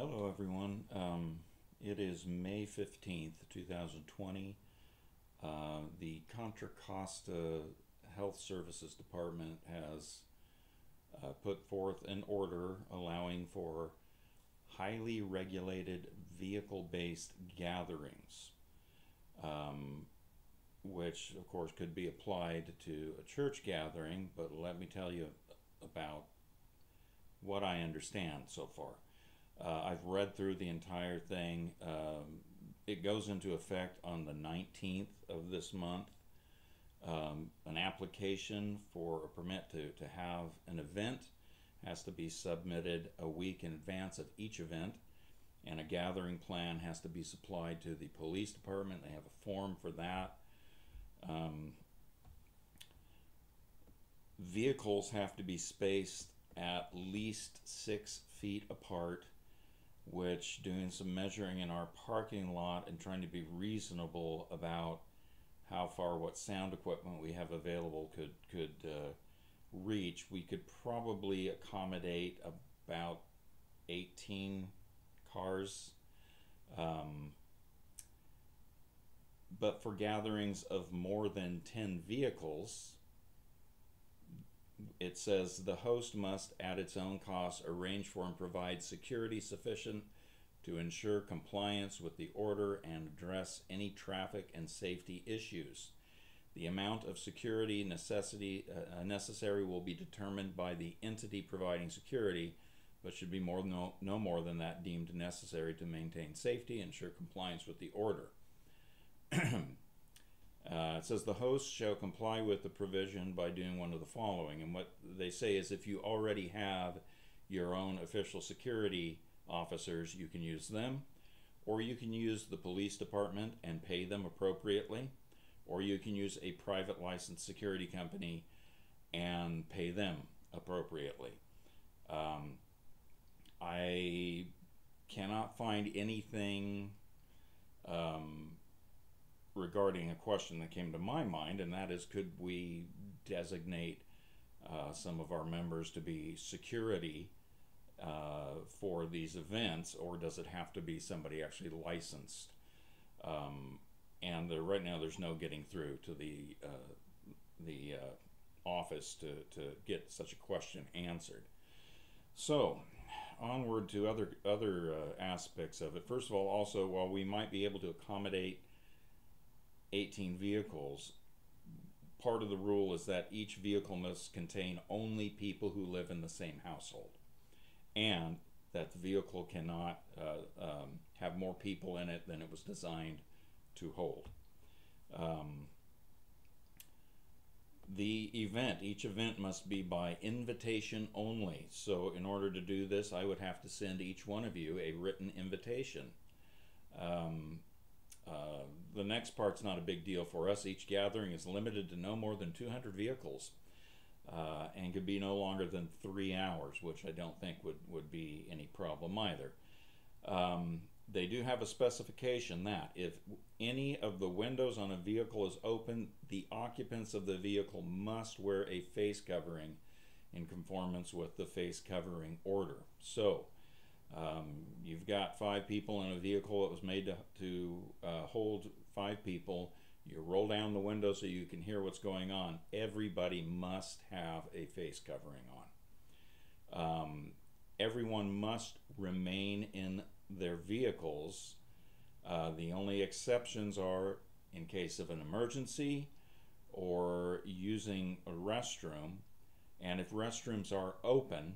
Hello, everyone. Um, it is May 15th, 2020. Uh, the Contra Costa Health Services Department has uh, put forth an order allowing for highly regulated vehicle based gatherings, um, which, of course, could be applied to a church gathering, but let me tell you about what I understand so far. Uh, I've read through the entire thing. Um, it goes into effect on the 19th of this month. Um, an application for a permit to, to have an event has to be submitted a week in advance of each event, and a gathering plan has to be supplied to the police department. They have a form for that. Um, vehicles have to be spaced at least six feet apart which doing some measuring in our parking lot and trying to be reasonable about how far what sound equipment we have available could could uh, reach, we could probably accommodate about 18 cars. Um, but for gatherings of more than 10 vehicles, it says the host must, at its own cost, arrange for and provide security sufficient to ensure compliance with the order and address any traffic and safety issues. The amount of security necessity uh, uh necessary will be determined by the entity providing security, but should be more no, no more than that deemed necessary to maintain safety, and ensure compliance with the order. Uh, it says the host shall comply with the provision by doing one of the following. And what they say is if you already have your own official security officers, you can use them. Or you can use the police department and pay them appropriately. Or you can use a private licensed security company and pay them appropriately. Um, I cannot find anything um, regarding a question that came to my mind, and that is could we designate uh, some of our members to be security uh, for these events, or does it have to be somebody actually licensed? Um, and there, right now, there's no getting through to the uh, the uh, office to, to get such a question answered. So, onward to other other uh, aspects of it. First of all, also, while we might be able to accommodate 18 vehicles, part of the rule is that each vehicle must contain only people who live in the same household. And that the vehicle cannot uh, um, have more people in it than it was designed to hold. Um, the event, each event must be by invitation only. So, in order to do this, I would have to send each one of you a written invitation. Um, uh, the next part's not a big deal for us. Each gathering is limited to no more than 200 vehicles uh, and could be no longer than three hours, which I don't think would, would be any problem either. Um, they do have a specification that if any of the windows on a vehicle is open, the occupants of the vehicle must wear a face covering in conformance with the face covering order. So, um, you've got five people in a vehicle that was made to, to uh, hold five people. You roll down the window so you can hear what's going on. Everybody must have a face covering on. Um, everyone must remain in their vehicles. Uh, the only exceptions are in case of an emergency or using a restroom. And if restrooms are open,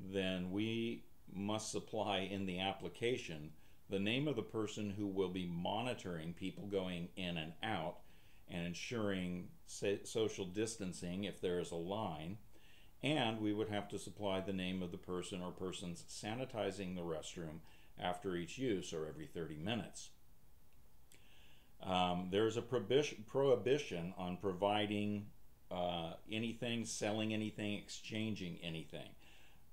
then we must supply in the application the name of the person who will be monitoring people going in and out and ensuring social distancing if there is a line. And we would have to supply the name of the person or persons sanitizing the restroom after each use or every 30 minutes. Um, there's a prohibition on providing uh, anything, selling anything, exchanging anything.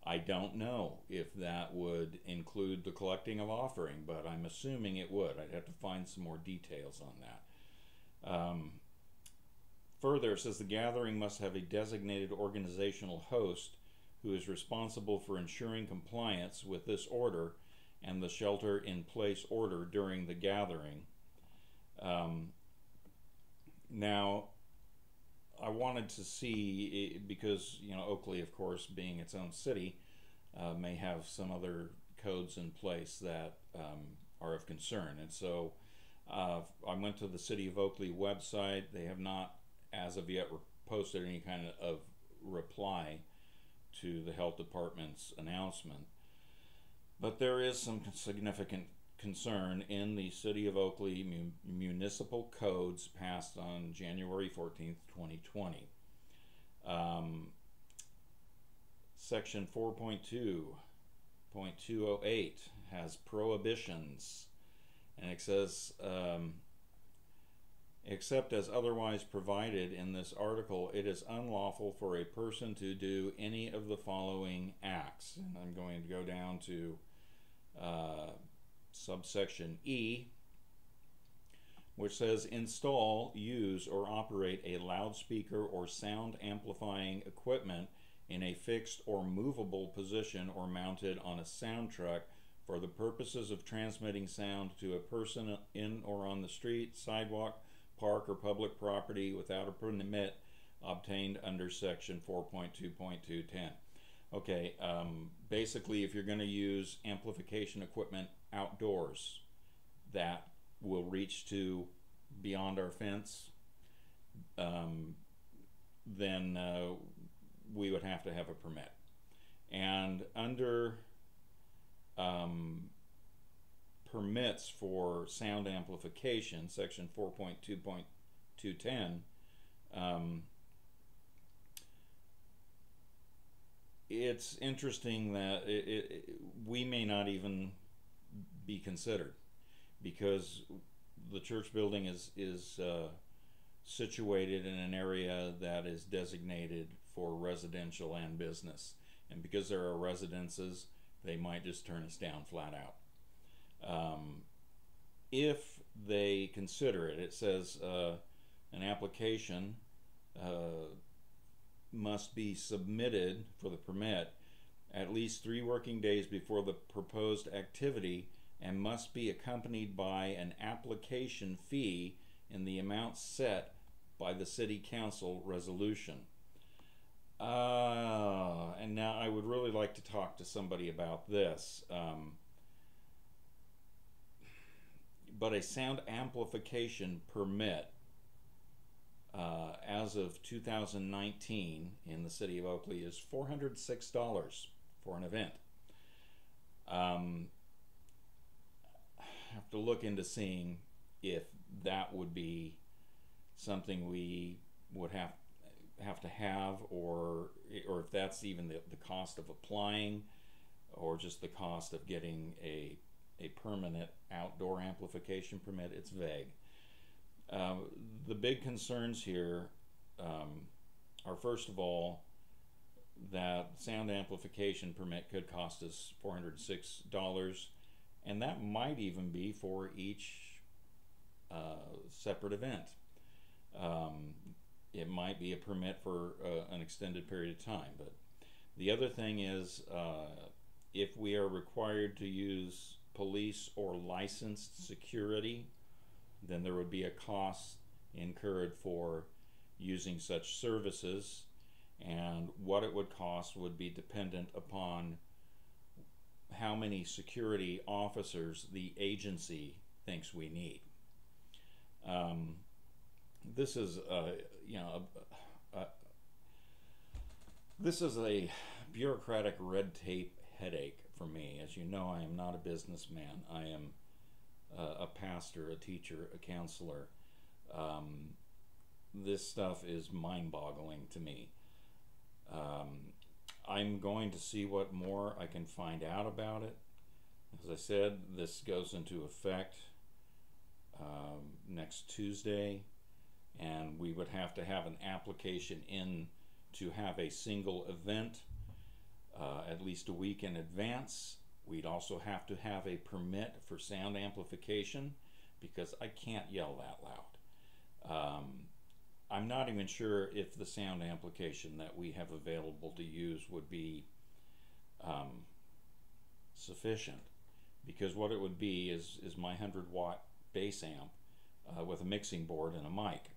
I don't know if that would include the collecting of offering, but I'm assuming it would. I'd have to find some more details on that. Um, further, it says the gathering must have a designated organizational host who is responsible for ensuring compliance with this order and the shelter in place order during the gathering. Um, now, I wanted to see, because, you know, Oakley, of course, being its own city, uh, may have some other codes in place that um, are of concern. And so uh, I went to the City of Oakley website. They have not, as of yet, posted any kind of reply to the health department's announcement. But there is some significant concern in the City of Oakley municipal codes passed on January 14th, 2020. Um, section 4.2.208 has prohibitions, and it says, um, except as otherwise provided in this article, it is unlawful for a person to do any of the following acts. And I'm going to go down to uh, subsection E, which says install, use, or operate a loudspeaker or sound amplifying equipment in a fixed or movable position or mounted on a sound truck for the purposes of transmitting sound to a person in or on the street, sidewalk, park, or public property without a permit obtained under section 4.2.210. Okay, um, basically, if you're going to use amplification equipment outdoors that will reach to beyond our fence, um, then uh, we would have to have a permit. And under um, permits for sound amplification, section 4.2.210, it's interesting that it, it, we may not even be considered because the church building is is uh, situated in an area that is designated for residential and business, and because there are residences, they might just turn us down flat out. Um, if they consider it, it says uh, an application uh, must be submitted for the permit at least three working days before the proposed activity and must be accompanied by an application fee in the amount set by the City Council resolution. Uh, and now I would really like to talk to somebody about this. Um, but a sound amplification permit uh, as of 2019 in the city of Oakley is $406 for an event. Um, have to look into seeing if that would be something we would have have to have or or if that's even the, the cost of applying or just the cost of getting a a permanent outdoor amplification permit it's vague uh, the big concerns here um, are first of all that sound amplification permit could cost us $406 and that might even be for each uh, separate event. Um, it might be a permit for uh, an extended period of time, but the other thing is uh, if we are required to use police or licensed security, then there would be a cost incurred for using such services, and what it would cost would be dependent upon how many security officers the agency thinks we need. Um, this is, a, you know, a, a, this is a bureaucratic red tape headache for me. As you know, I am not a businessman. I am a pastor, a teacher, a counselor. Um, this stuff is mind-boggling to me. Um, I'm going to see what more I can find out about it. As I said, this goes into effect um, next Tuesday, and we would have to have an application in to have a single event uh, at least a week in advance. We'd also have to have a permit for sound amplification because I can't yell that loud. I'm not even sure if the sound amplification that we have available to use would be um, sufficient because what it would be is is my 100 watt bass amp uh, with a mixing board and a mic.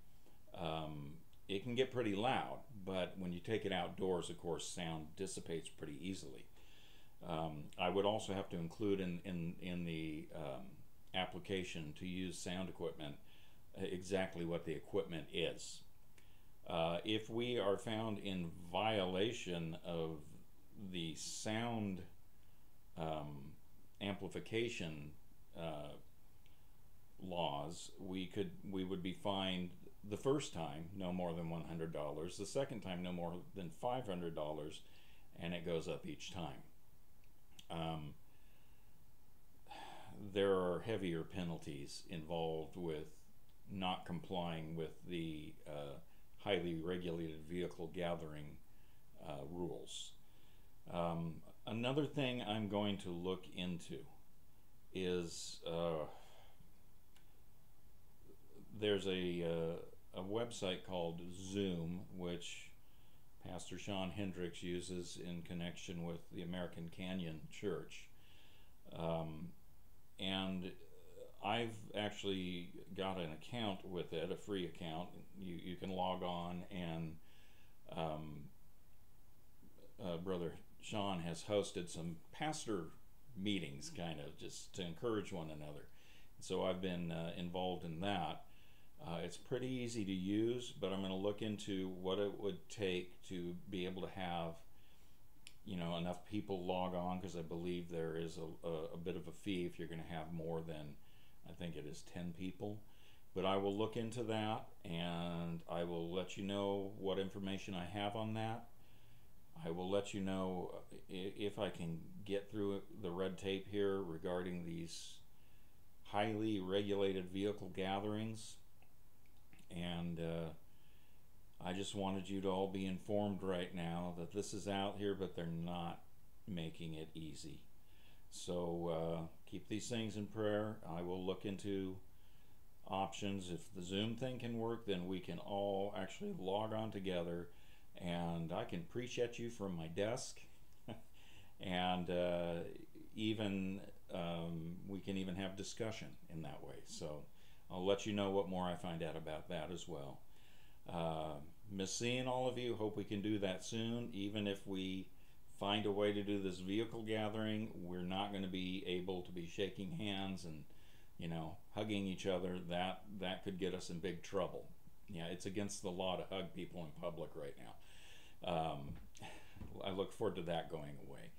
Um, it can get pretty loud, but when you take it outdoors, of course, sound dissipates pretty easily. Um, I would also have to include in, in, in the um, application to use sound equipment uh, exactly what the equipment is. Uh, if we are found in violation of the sound um, amplification uh, laws, we could we would be fined the first time no more than one hundred dollars, the second time no more than five hundred dollars, and it goes up each time. Um, there are heavier penalties involved with not complying with the uh, highly regulated vehicle gathering uh, rules. Um, another thing I'm going to look into is uh, there's a, uh, a website called Zoom, which Pastor Sean Hendricks uses in connection with the American Canyon Church. Um, and I've actually got an account with it, a free account. You, you can log on, and um, uh, Brother Sean has hosted some pastor meetings, kind of just to encourage one another. So I've been uh, involved in that. Uh, it's pretty easy to use, but I'm going to look into what it would take to be able to have, you know, enough people log on because I believe there is a, a, a, bit of a fee if you're going to have more than, I think it is 10 people. But I will look into that and I will let you know what information I have on that. I will let you know uh, if I can get through the red tape here regarding these highly regulated vehicle gatherings and uh, I just wanted you to all be informed right now that this is out here, but they're not making it easy. So uh, keep these things in prayer. I will look into options. If the Zoom thing can work, then we can all actually log on together and I can preach at you from my desk. and uh, even um, we can even have discussion in that way. So I'll let you know what more I find out about that as well. Uh, miss seeing all of you. Hope we can do that soon. Even if we find a way to do this vehicle gathering, we're not going to be able to be shaking hands and you know hugging each other. That that could get us in big trouble. Yeah, it's against the law to hug people in public right now. Um, I look forward to that going away.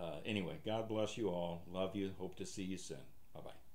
Uh, anyway, God bless you all. Love you. Hope to see you soon. Bye bye.